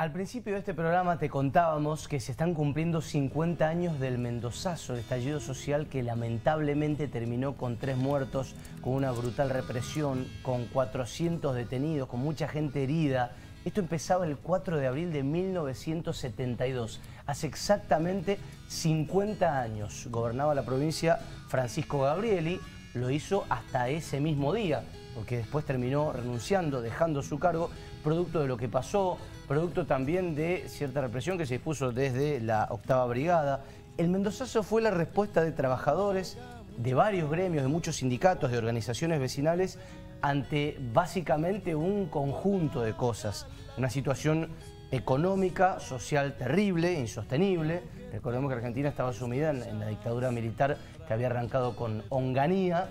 Al principio de este programa te contábamos que se están cumpliendo 50 años del Mendozazo, el estallido social que lamentablemente terminó con tres muertos, con una brutal represión, con 400 detenidos, con mucha gente herida. Esto empezaba el 4 de abril de 1972. Hace exactamente 50 años gobernaba la provincia Francisco Gabrieli, lo hizo hasta ese mismo día, porque después terminó renunciando, dejando su cargo, producto de lo que pasó, producto también de cierta represión que se dispuso desde la octava brigada. El Mendozazo fue la respuesta de trabajadores, de varios gremios, de muchos sindicatos, de organizaciones vecinales, ante básicamente un conjunto de cosas. Una situación económica, social terrible, insostenible. Recordemos que Argentina estaba sumida en, la dictadura militar que había arrancado con Onganía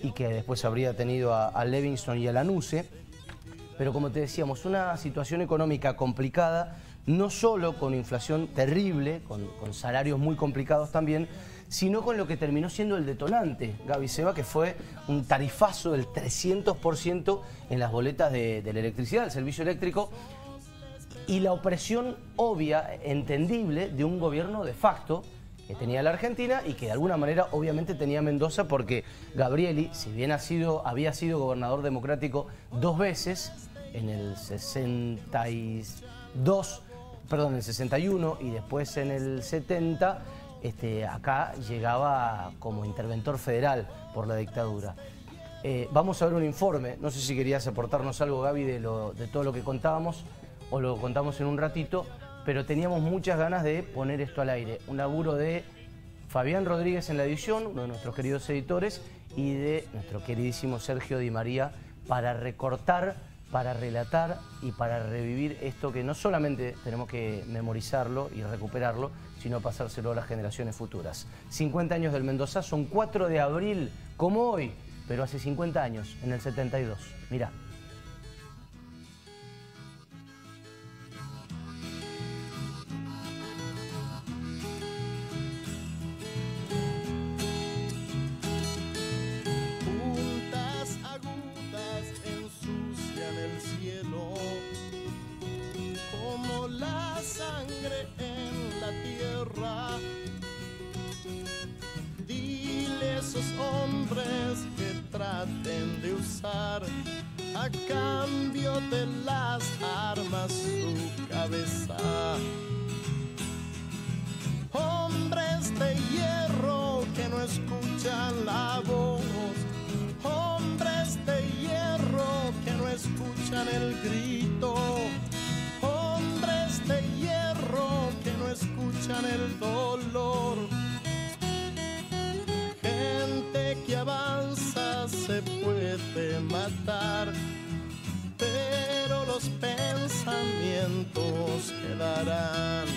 y que después habría tenido a, a Levingston y a Lanuse pero como te decíamos, una situación económica complicada, no solo con inflación terrible, con, salarios muy complicados también, sino con lo que terminó siendo el detonante, Gaby Seba, que fue un tarifazo del 300% en las boletas de, la electricidad, del servicio eléctrico, y la opresión obvia, entendible, de un gobierno de facto, que tenía la Argentina y que de alguna manera obviamente tenía Mendoza porque Gabrieli, si bien ha sido, había sido gobernador democrático dos veces, en el 62, perdón, en el 61 y después en el 70, este, acá llegaba como interventor federal por la dictadura. Eh, vamos a ver un informe, no sé si querías aportarnos algo Gaby de, de todo lo que contábamos o lo contamos en un ratito, pero teníamos muchas ganas de poner esto al aire. Un laburo de Fabián Rodríguez en la edición, uno de nuestros queridos editores, y de nuestro queridísimo Sergio Di María para recortar para relatar y para revivir esto que no solamente tenemos que memorizarlo y recuperarlo, sino pasárselo a las generaciones futuras. 50 años del Mendoza son 4 de abril, como hoy, pero hace 50 años, en el 72. Mirá. A cambio de las armas su cabeza. Hombres de hierro que no escuchan la voz, hombres de hierro que no escuchan el grito, hombres de hierro que no escuchan el dolor. Puede matar, pero los pensamientos quedarán.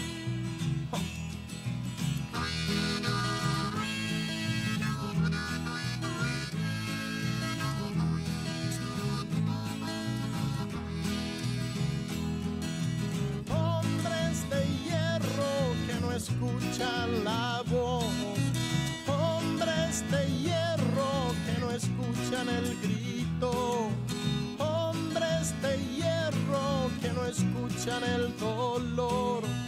Hombres de hierro que no escuchan la voz escuchan el grito, escuchan el dolor.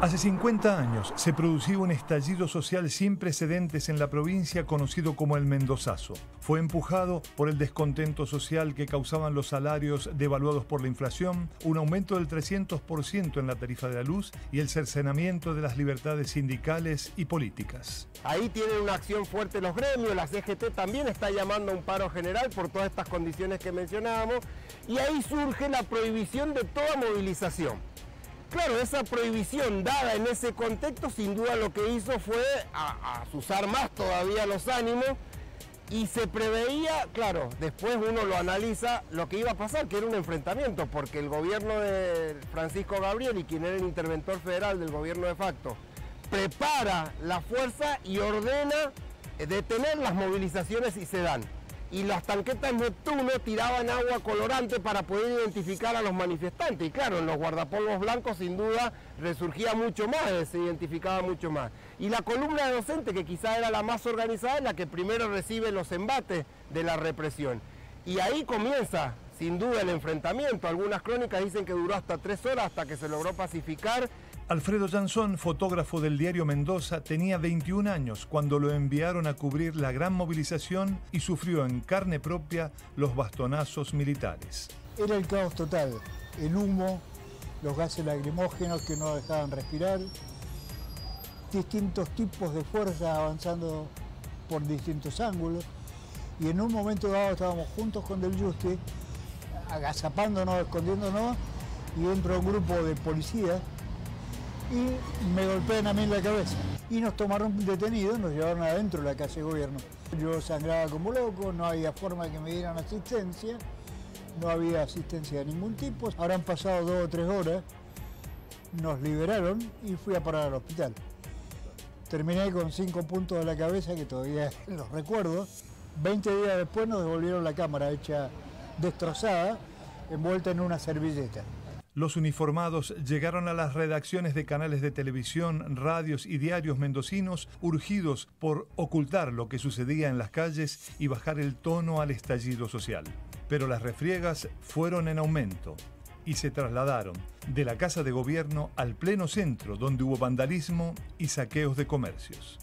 Hace 50 años se producía un estallido social sin precedentes en la provincia conocido como el Mendozazo. Fue empujado por el descontento social que causaban los salarios devaluados por la inflación, un aumento del 300% en la tarifa de la luz y el cercenamiento de las libertades sindicales y políticas. Ahí tienen una acción fuerte los gremios, la CGT también está llamando a un paro general por todas estas condiciones que mencionábamos y ahí surge la prohibición de toda movilización. Claro, esa prohibición dada en ese contexto, sin duda lo que hizo fue a, asusar más todavía los ánimos Y se preveía, claro, después uno lo analiza, lo que iba a pasar, que era un enfrentamiento, porque el gobierno de Francisco Gabriel y quien era el interventor federal del gobierno de facto, prepara la fuerza y ordena detener las movilizaciones y se dan y las tanquetas Neptuno tiraban agua colorante para poder identificar a los manifestantes. Y claro, en los guardapolvos blancos sin duda resurgía mucho más, se identificaba mucho más. Y la columna de docente, que quizá era la más organizada, es la que primero recibe los embates de la represión. Y ahí comienza, sin duda, el enfrentamiento. Algunas crónicas dicen que duró hasta tres horas hasta que se logró pacificar Alfredo Jansón, fotógrafo del diario Mendoza, tenía 21 años cuando lo enviaron a cubrir la gran movilización y sufrió en carne propia los bastonazos militares. Era el caos total, el humo, los gases lacrimógenos que no dejaban respirar, distintos tipos de fuerzas avanzando por distintos ángulos y en un momento dado estábamos juntos con Del Juste, agazapándonos, escondiéndonos y entra un grupo de policías y me golpean a mí en la cabeza. Y nos tomaron detenidos, nos llevaron adentro de la calle de gobierno. Yo sangraba como loco, no había forma de que me dieran asistencia, no había asistencia de ningún tipo. Han pasado dos o tres horas, nos liberaron y fui a parar al hospital. Terminé con cinco puntos de la cabeza que todavía los recuerdo. Veinte días después nos devolvieron la cámara hecha destrozada, envuelta en una servilleta. Los uniformados llegaron a las redacciones de canales de televisión, radios y diarios mendocinos urgidos por ocultar lo que sucedía en las calles y bajar el tono al estallido social. Pero las refriegas fueron en aumento y se trasladaron de la Casa de Gobierno al pleno centro, donde hubo vandalismo y saqueos de comercios.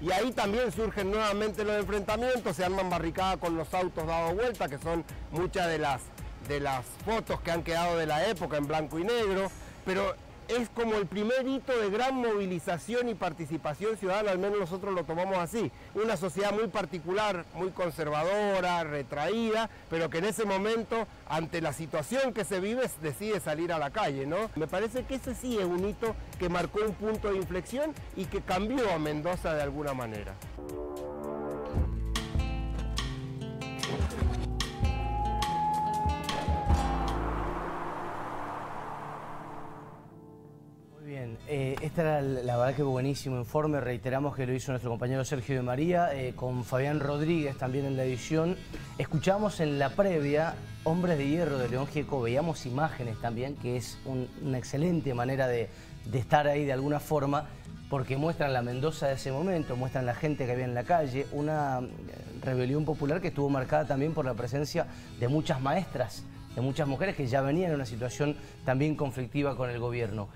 Y ahí también surgen nuevamente los enfrentamientos, se arman barricadas con los autos dados vuelta, que son muchas de las de las fotos que han quedado de la época en blanco y negro, pero es como el primer hito de gran movilización y participación ciudadana, al menos nosotros lo tomamos así. Una sociedad muy particular, muy conservadora, retraída, pero que en ese momento, ante la situación que se vive, decide salir a la calle, ¿no? Me parece que ese sí es un hito que marcó un punto de inflexión y que cambió a Mendoza de alguna manera. Eh, esta era la verdad que buenísimo informe, reiteramos que lo hizo nuestro compañero Sergio de María, eh, con Fabián Rodríguez también en la edición. Escuchamos en la previa Hombres de Hierro de León Gieco, veíamos imágenes también, que es una excelente manera de, de estar ahí de alguna forma, porque muestran la Mendoza de ese momento, muestran la gente que había en la calle, una eh, rebelión popular que estuvo marcada también por la presencia de muchas maestras, de muchas mujeres que ya venían en una situación también conflictiva con el gobierno.